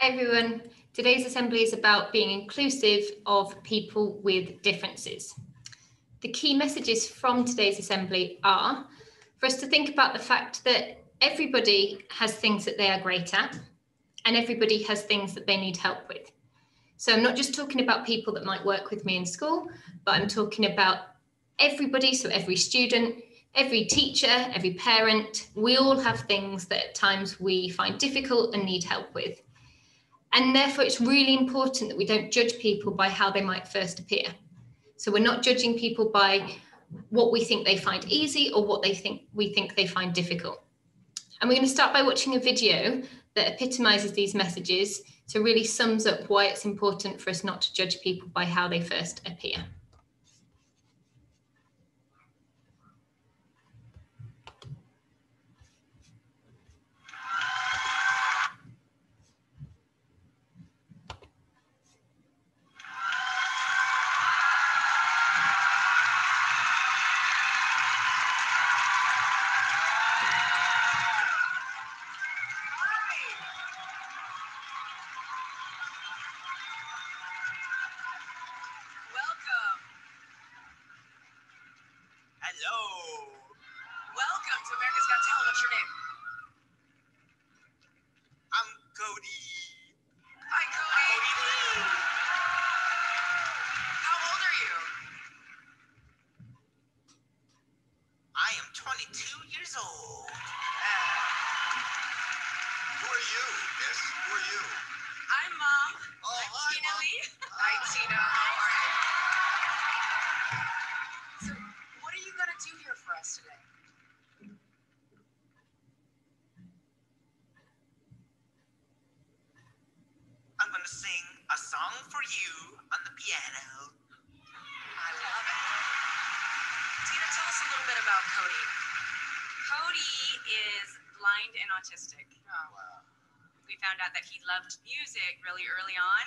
Hi everyone. Today's assembly is about being inclusive of people with differences. The key messages from today's assembly are for us to think about the fact that everybody has things that they are great at and everybody has things that they need help with. So I'm not just talking about people that might work with me in school, but I'm talking about everybody, so every student, every teacher, every parent, we all have things that at times we find difficult and need help with. And therefore, it's really important that we don't judge people by how they might first appear. So we're not judging people by what we think they find easy or what they think we think they find difficult. And we're going to start by watching a video that epitomizes these messages, so really sums up why it's important for us not to judge people by how they first appear. Loved music really early on.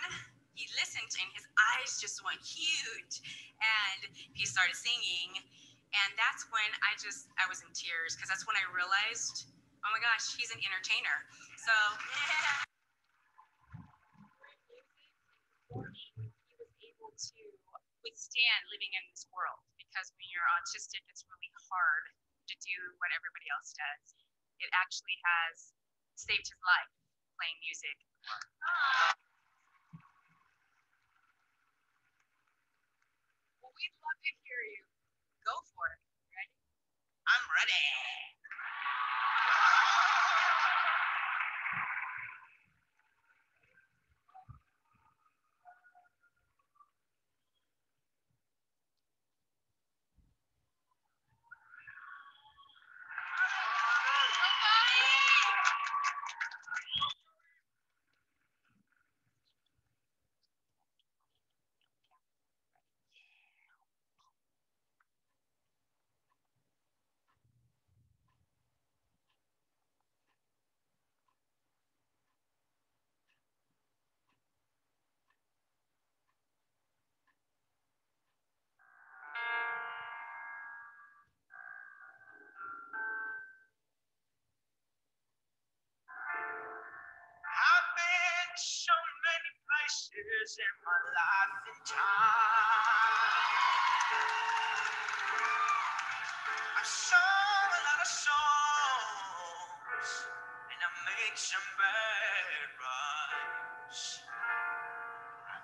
He listened and his eyes just went huge. And he started singing. And that's when I just, I was in tears because that's when I realized, oh my gosh, he's an entertainer. So, yeah. He was able to withstand living in this world because when you're autistic, it's really hard to do what everybody else does. It actually has saved his life playing music well, we'd love to hear you. Go for it. Ready? I'm ready. Years in my life and time. I sung a lot of songs and I made some bad rhymes.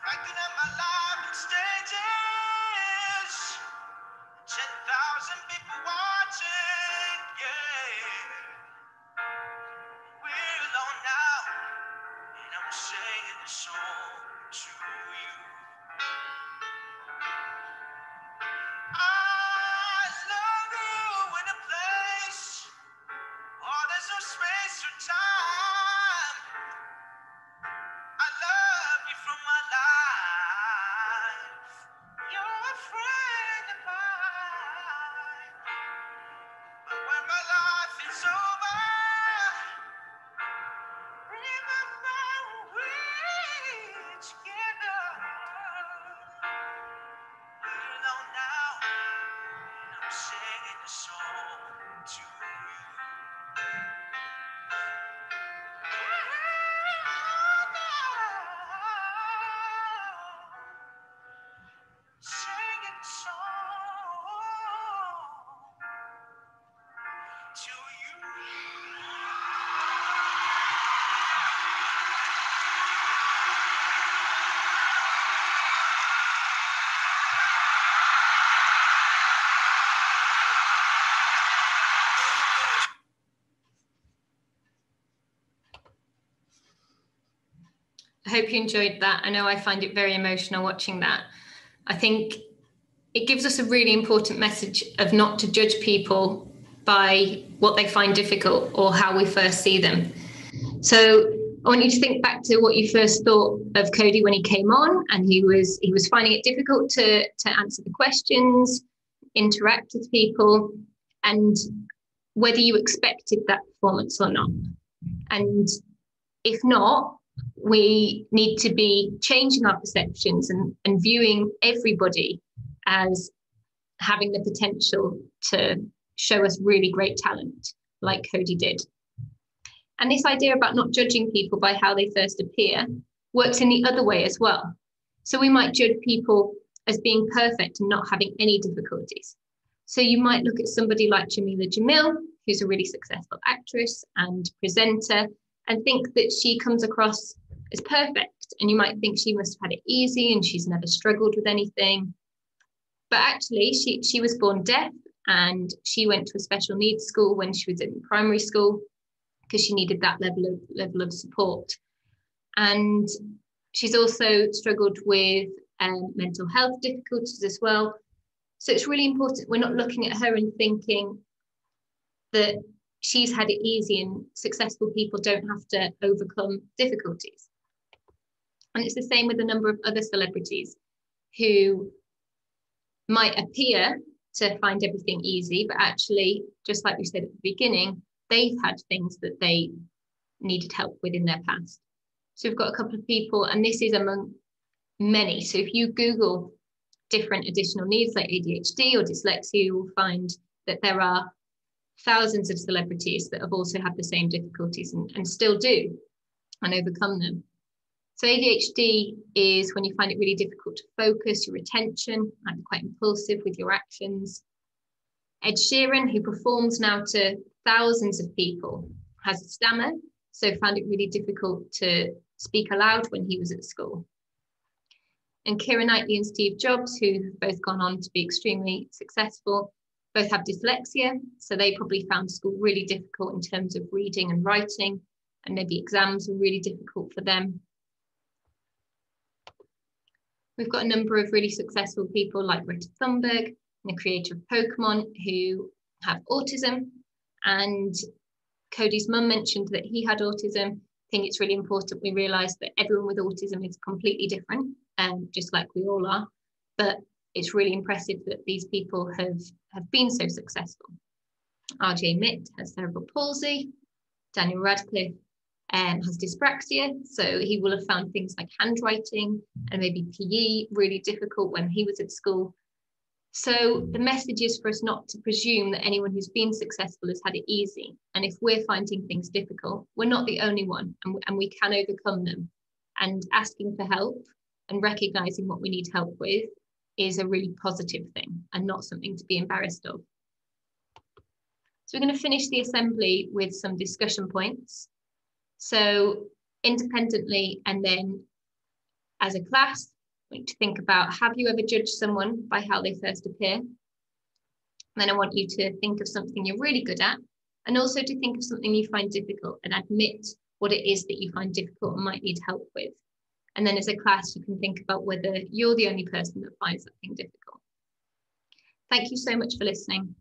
Racking up my life in stages, ten thousand people hope you enjoyed that. I know I find it very emotional watching that. I think it gives us a really important message of not to judge people by what they find difficult or how we first see them. So I want you to think back to what you first thought of Cody when he came on and he was he was finding it difficult to to answer the questions, interact with people, and whether you expected that performance or not. And if not, we need to be changing our perceptions and, and viewing everybody as having the potential to show us really great talent, like Cody did. And this idea about not judging people by how they first appear works in the other way as well. So we might judge people as being perfect and not having any difficulties. So you might look at somebody like Jameela Jamil, who's a really successful actress and presenter, and think that she comes across as perfect. And you might think she must have had it easy and she's never struggled with anything. But actually, she, she was born deaf and she went to a special needs school when she was in primary school because she needed that level of level of support. And she's also struggled with um, mental health difficulties as well. So it's really important we're not looking at her and thinking that she's had it easy and successful people don't have to overcome difficulties. And it's the same with a number of other celebrities who might appear to find everything easy, but actually, just like we said at the beginning, they've had things that they needed help with in their past. So we've got a couple of people, and this is among many. So if you Google different additional needs like ADHD or dyslexia, you will find that there are thousands of celebrities that have also had the same difficulties and, and still do and overcome them. So ADHD is when you find it really difficult to focus, your attention, and quite impulsive with your actions. Ed Sheeran, who performs now to thousands of people, has a stammer, so found it really difficult to speak aloud when he was at school. And Keira Knightley and Steve Jobs, who have both gone on to be extremely successful, both have dyslexia, so they probably found school really difficult in terms of reading and writing, and maybe exams were really difficult for them. We've got a number of really successful people like Greta Thunberg, the creator of Pokemon, who have autism. And Cody's mum mentioned that he had autism. I think it's really important we realise that everyone with autism is completely different, um, just like we all are. But it's really impressive that these people have, have been so successful. RJ Mitte has cerebral palsy. Daniel Radcliffe um, has dyspraxia, so he will have found things like handwriting and maybe PE really difficult when he was at school. So the message is for us not to presume that anyone who's been successful has had it easy. And if we're finding things difficult, we're not the only one and, and we can overcome them. And asking for help and recognizing what we need help with is a really positive thing and not something to be embarrassed of. So we're going to finish the assembly with some discussion points. So independently and then as a class, I want you to think about have you ever judged someone by how they first appear? And then I want you to think of something you're really good at and also to think of something you find difficult and admit what it is that you find difficult and might need help with. And then as a class, you can think about whether you're the only person that finds that thing difficult. Thank you so much for listening.